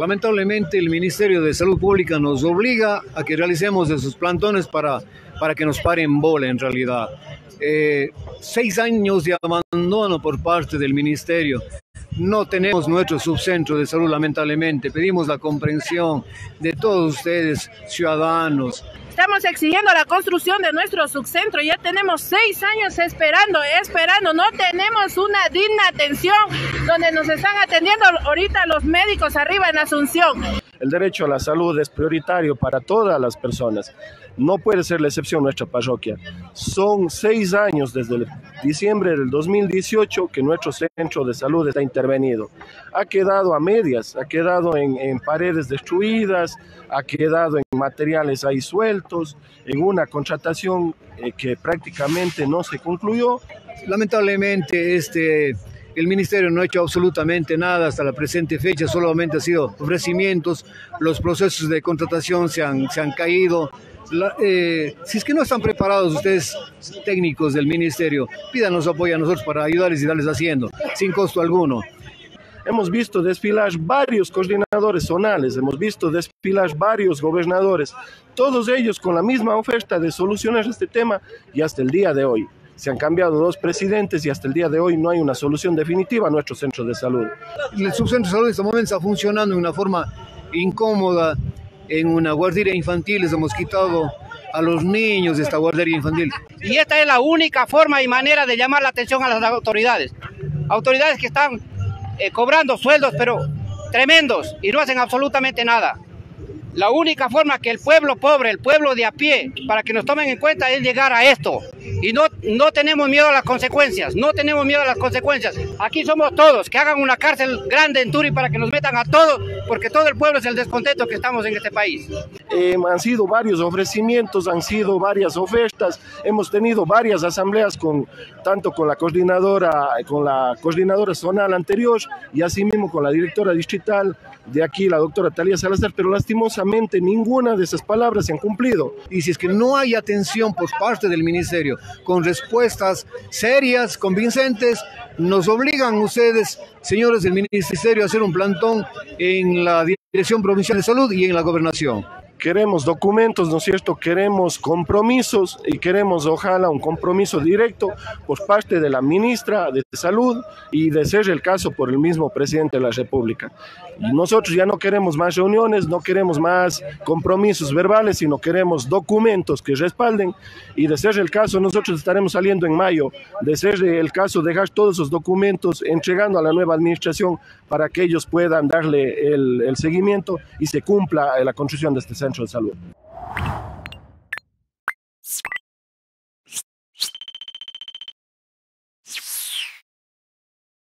Lamentablemente el Ministerio de Salud Pública nos obliga a que realicemos esos plantones para, para que nos paren bola en realidad. Eh, seis años de abandono por parte del Ministerio. No tenemos nuestro subcentro de salud, lamentablemente. Pedimos la comprensión de todos ustedes, ciudadanos. Estamos exigiendo la construcción de nuestro subcentro. Ya tenemos seis años esperando, esperando. No tenemos una digna atención donde nos están atendiendo ahorita los médicos arriba en Asunción. El derecho a la salud es prioritario para todas las personas. No puede ser la excepción nuestra parroquia. Son seis años desde el diciembre del 2018 que nuestro centro de salud está intervenido. Ha quedado a medias, ha quedado en, paredes destruidas, ha quedado en materiales ahí sueltos, en una contratación eh, que prácticamente no se concluyó. Lamentablemente este el ministerio no ha hecho absolutamente nada hasta la presente fecha, solamente ha sido ofrecimientos, los procesos de contratación se han, se han caído. Eh, si es que no están preparados ustedes, técnicos del ministerio, pídanos apoyo a nosotros para ayudarles y darles haciendo, sin costo alguno. Hemos visto desfilar varios coordinadores zonales, hemos visto desfilar varios gobernadores, todos ellos con la misma oferta de solucionar este tema y hasta el día de hoy se han cambiado dos presidentes y hasta el día de hoy no hay una solución definitiva a nuestro centro de salud. El subcentro de salud en este momento está funcionando de una forma incómoda. En una guardería infantil les hemos quitado a los niños de esta guardería infantil. Y esta es la única forma y manera de llamar la atención a las autoridades. Autoridades que están eh, cobrando sueldos, pero tremendos, y no hacen absolutamente nada. La única forma que el pueblo pobre, el pueblo de a pie, para que nos tomen en cuenta es llegar a esto. Y no, no tenemos miedo a las consecuencias, no tenemos miedo a las consecuencias. Aquí somos todos, que hagan una cárcel grande en Turi para que nos metan a todos, porque todo el pueblo es el descontento que estamos en este país. Eh, han sido varios ofrecimientos, han sido varias ofertas, hemos tenido varias asambleas con tanto con la coordinadora, con la coordinadora zonal anterior y asimismo con la directora distrital de aquí, la doctora Talía Salazar, pero lastimosamente ninguna de esas palabras se han cumplido. Y si es que no hay atención por parte del ministerio con respuestas serias, convincentes, nos obligan ustedes, señores del ministerio, a hacer un plantón en la Dirección Provincial de Salud y en la Gobernación queremos documentos, ¿no es cierto? Queremos compromisos y queremos ojalá un compromiso directo por parte de la ministra de Salud y de ser el caso por el mismo presidente de la República. Nosotros ya no queremos más reuniones, no queremos más compromisos verbales, sino queremos documentos que respalden y de ser el caso nosotros estaremos saliendo en mayo, de ser el caso dejar todos esos documentos entregando a la nueva administración para que ellos puedan darle el, el seguimiento y se cumpla la construcción de este centro Rancho